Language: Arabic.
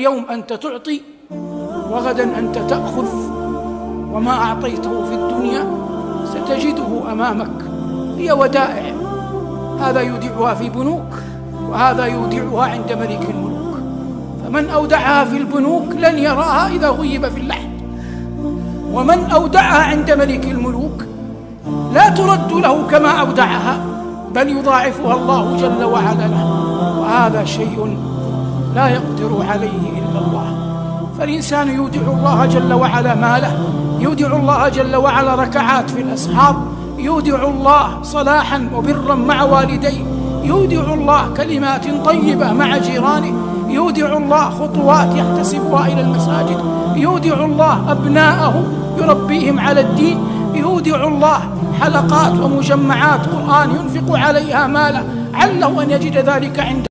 اليوم أنت تعطي وغدا أنت تأخذ وما أعطيته في الدنيا ستجده أمامك هي ودائع. هذا يودعها في بنوك وهذا يودعها عند ملك الملوك. فمن أودعها في البنوك لن يراها إذا غيب في اللحد. ومن أودعها عند ملك الملوك لا ترد له كما أودعها بل يضاعفها الله جل وعلا له. وهذا شيء لا يقدر عليه إلا الله. فالإنسان يودع الله جل وعلا ماله يودع الله جل وعلا ركعات في الأسحار يودع الله صلاحا وبرا مع والديه يودع الله كلمات طيبة مع جيرانه يودع الله خطوات يحتسبها إلى المساجد يودع الله أبناءه يربيهم على الدين يودع الله حلقات ومجمعات قرآن ينفق عليها ماله عله أن يجد ذلك عند